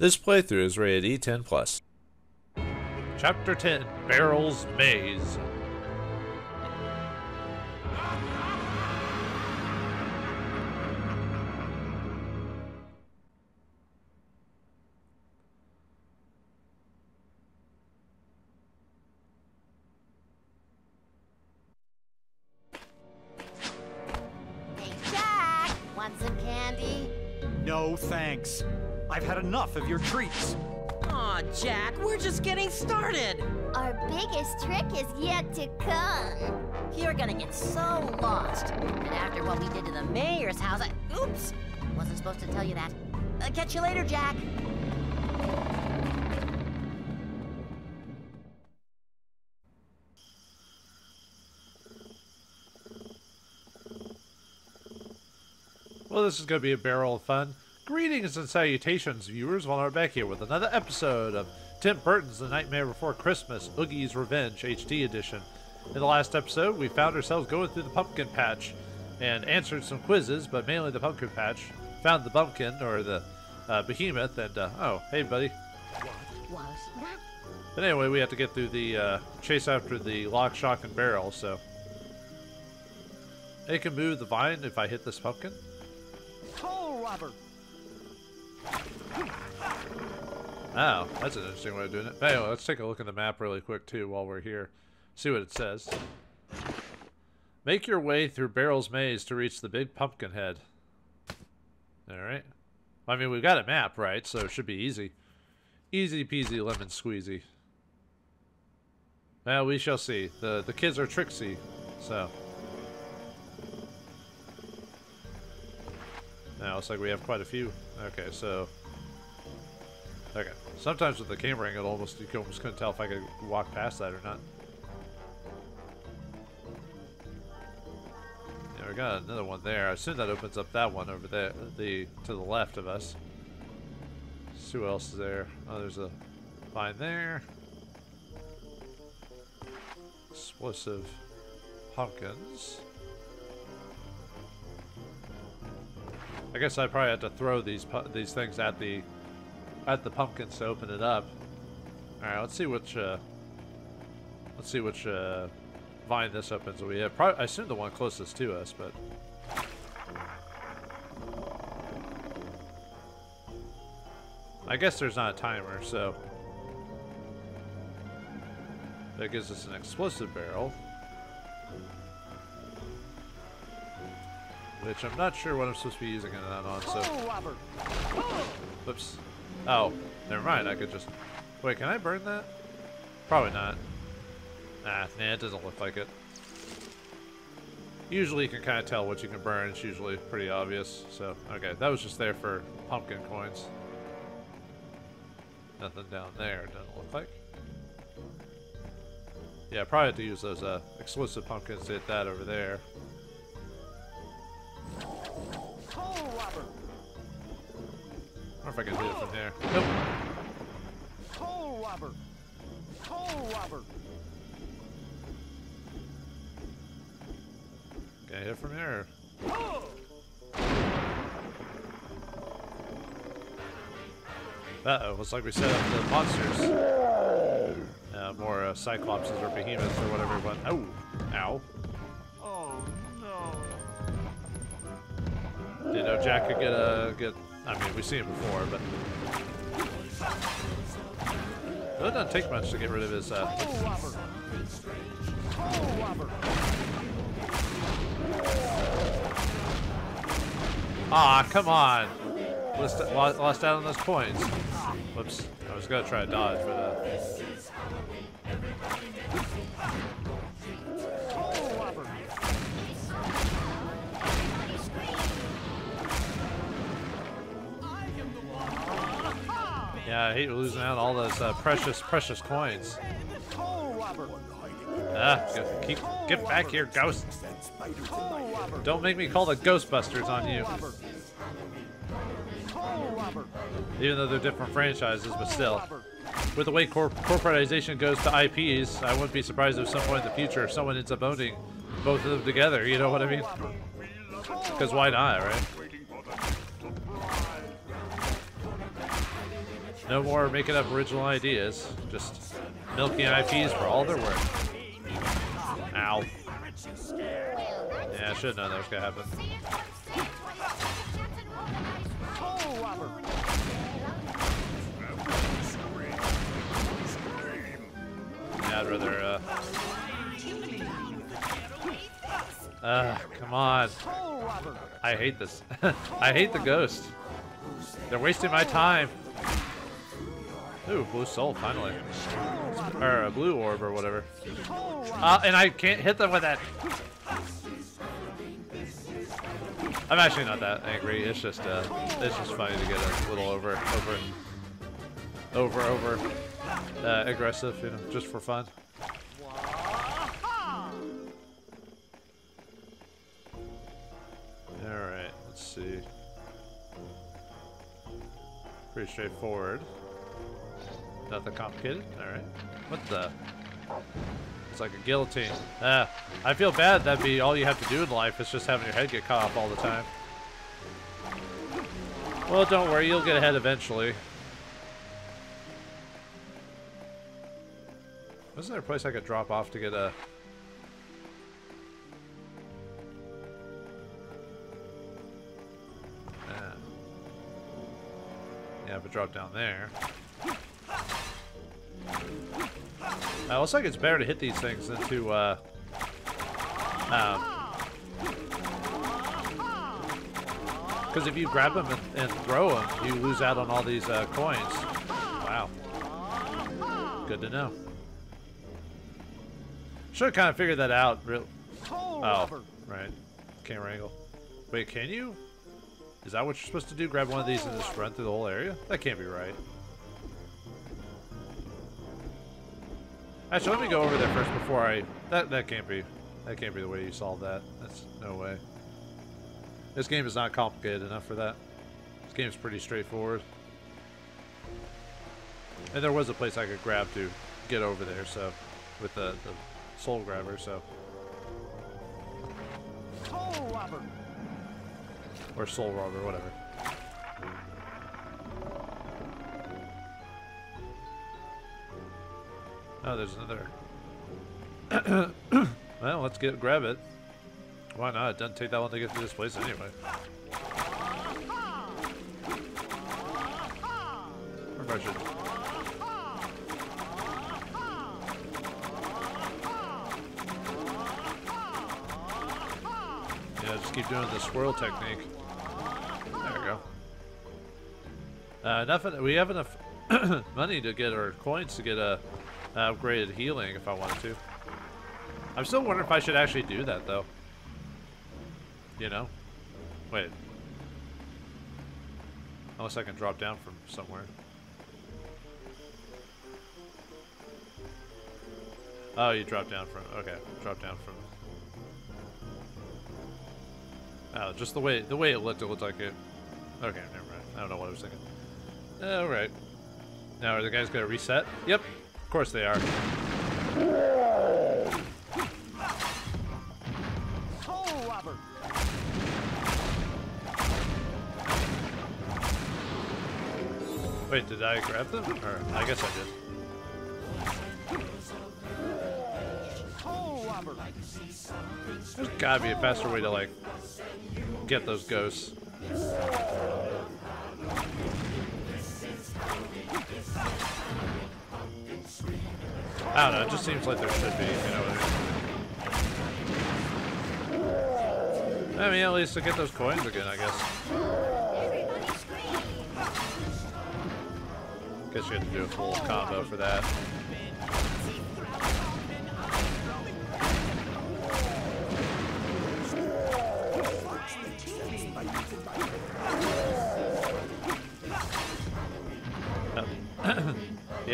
This playthrough is rated E10 plus. Chapter 10 Barrel's Maze. Hey, Jack! Want some candy? No thanks. I've had enough of your treats. Aw, Jack, we're just getting started. Our biggest trick is yet to come. You're gonna get so lost. And after what we did to the mayor's house, I. Oops! Wasn't supposed to tell you that. Uh, catch you later, Jack. Well, this is going to be a barrel of fun. Greetings and salutations, viewers, while we're back here with another episode of Tim Burton's The Nightmare Before Christmas, Oogie's Revenge HD Edition. In the last episode, we found ourselves going through the pumpkin patch and answered some quizzes, but mainly the pumpkin patch. Found the pumpkin, or the uh, behemoth, and, uh, oh, hey, buddy. But anyway, we have to get through the uh, chase after the lock, shock, and barrel, so. It can move the vine if I hit this pumpkin. Soul robber. Oh, that's an interesting way of doing it. Anyway, let's take a look at the map really quick too while we're here. See what it says. Make your way through Barrel's Maze to reach the big pumpkin head. Alright. I mean, we've got a map, right? So it should be easy. Easy peasy lemon squeezy. Well, we shall see. The the kids are tricksy, so. Now, looks like we have quite a few. Okay, so Okay. Sometimes with the camera angle, almost you almost couldn't tell if I could walk past that or not. Yeah, we got another one there. I assume that opens up that one over there, the to the left of us. see what else is there. Oh, there's a vine there. Explosive pumpkins. I guess I probably had to throw these these things at the at the pumpkins to open it up. All right, let's see which uh, let's see which uh, vine this opens. We have probably I assume the one closest to us, but I guess there's not a timer, so that gives us an explosive barrel. Which I'm not sure what I'm supposed to be using it on, so. Whoops. Oh, never mind. I could just. Wait, can I burn that? Probably not. Nah, nah, it doesn't look like it. Usually you can kind of tell what you can burn. It's usually pretty obvious. So, okay, that was just there for pumpkin coins. Nothing down there, doesn't look like. Yeah, probably have to use those uh, exclusive pumpkins to hit that over there. Wonder if I can hit it from here. Nope. Soul robber. Soul robber. Can I hit it from here? Uh-oh, looks like we set up the monsters. Uh, more uh, cyclopses or behemoths or whatever one. Oh, ow. Oh no. Didn't know Jack could get a, get, I mean, we've seen it before, but. It doesn't take much to get rid of his, uh, ah, come on. Lost, lost out on those coins. Whoops, I was gonna try to dodge, but, uh, yeah, I hate losing out all those, uh, precious, precious coins. Ah, go- keep, get back here, ghost. Don't make me call the Ghostbusters on you. Even though they're different franchises, but still. With the way corp- corporatization goes to IPs, I wouldn't be surprised if some point in the future someone ends up owning both of them together, you know what I mean? Because why not, right? No more making up original ideas. Just milking IPs for all they're worth. Ow. Yeah, I should have known that was gonna happen. Yeah, I'd rather, uh... Uh, come on. I hate this. I hate the ghost. They're wasting my time. Ooh, blue soul, finally. Or a blue orb or whatever. Uh, and I can't hit them with that. I'm actually not that angry. It's just, uh, it's just funny to get a little over, over, over, over, uh, aggressive, you know, just for fun. Alright, let's see. Pretty straightforward. Nothing complicated. Alright. What the? It's like a guillotine. Ah, I feel bad that'd be all you have to do in life is just having your head get cut off all the time. Well, don't worry, you'll get ahead eventually. Wasn't there a place I could drop off to get a... Yeah. Yeah, but drop down there. Uh, looks like it's better to hit these things than to, uh... Um... Because if you grab them and, and throw them, you lose out on all these uh, coins. Wow. Good to know. Should have kind of figured that out. Real. Oh, right. Camera angle. Wait, can you? Is that what you're supposed to do? Grab one of these and just run through the whole area? That can't be right. Actually, let me go over there first before I... That that can't be... That can't be the way you solve that. That's no way. This game is not complicated enough for that. This game's pretty straightforward. And there was a place I could grab to get over there, so... With the, the soul grabber, so... Soul robber! Or soul robber, whatever. Oh, there's another. well, let's get grab it. Why not? It doesn't take that long to get through this place anyway. Or. Yeah, just keep doing the swirl technique. There we go. Uh, enough. We have enough money to get our coins to get a uh, upgraded healing if I wanted to. I'm still wondering if I should actually do that though. You know? Wait. Unless I can drop down from somewhere. Oh, you drop down from. Okay, drop down from. Oh, just the way the way it looked, it looked like it. Okay, never mind. I don't know what I was thinking. All right. Now are the guys gonna reset? Yep, of course they are. Wait, did I grab them? Or I guess I did. There's gotta be a faster way to like get those ghosts. I don't know, it just seems like there should be, you know I mean? At least to get those coins again, I guess. Guess you have to do a full combo for that.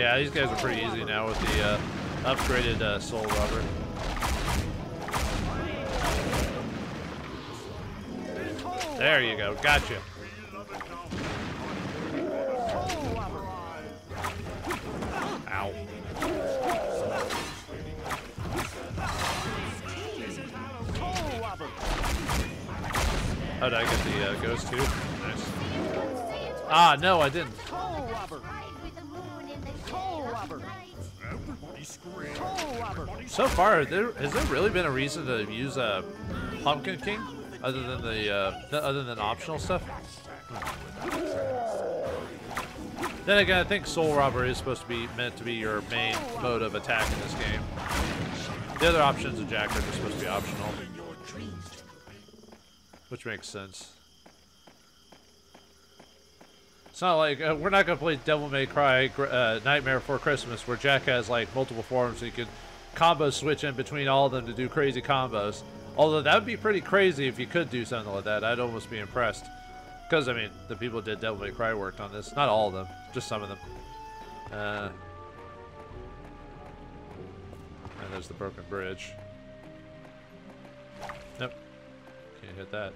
Yeah, these guys are pretty easy now with the uh, upgraded uh, soul robber. There you go, gotcha. Ow. Oh, did I get the uh, ghost too? Nice. Ah, no, I didn't. So far, there has there really been a reason to use a Pumpkin King other than the uh, th- other than optional stuff? Then again, I think Soul Robber is supposed to be meant to be your main mode of attack in this game. The other options of Jack are just supposed to be optional, which makes sense. It's not like uh, we're not gonna play Devil May Cry uh, Nightmare Before Christmas, where Jack has like multiple forms, and you can combo switch in between all of them to do crazy combos. Although that would be pretty crazy if you could do something like that. I'd almost be impressed. Because I mean, the people did Devil May Cry worked on this. Not all of them, just some of them. Uh, and there's the broken bridge. Nope, can't hit that.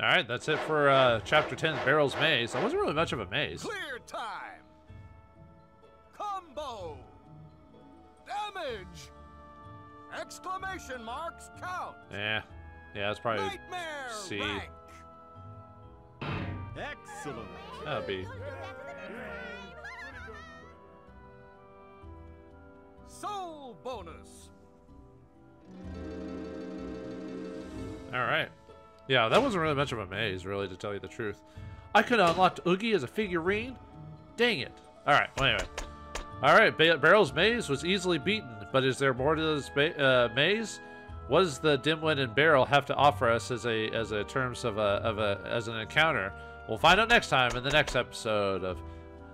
All right, that's it for uh, chapter 10, Barrel's Maze. That wasn't really much of a maze. Clear time. Combo. Damage. Exclamation marks count. Yeah, yeah, that's probably Nightmare C. rank. Excellent. that'd be. Soul bonus. All right. Yeah, that wasn't really much of a maze, really, to tell you the truth. I could have unlocked Oogie as a figurine. Dang it. All right. Well, anyway. All right. Ba- Barrel's maze was easily beaten, but is there more to this uh, maze? What does the Dimwit and Barrel have to offer us as a as a terms of a of a as an encounter? We'll find out next time in the next episode of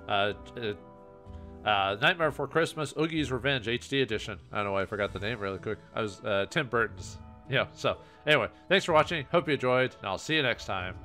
uh, uh, uh, Nightmare Before Christmas, Oogie's Revenge HD Edition. I don't know why I forgot the name really quick. I was uh, Tim Burton's. Yeah. So anyway, thanks for watching. Hope you enjoyed, and I'll see you next time.